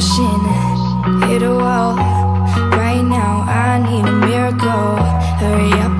crashing, hit a wall. Right now, I need a miracle. Hurry up.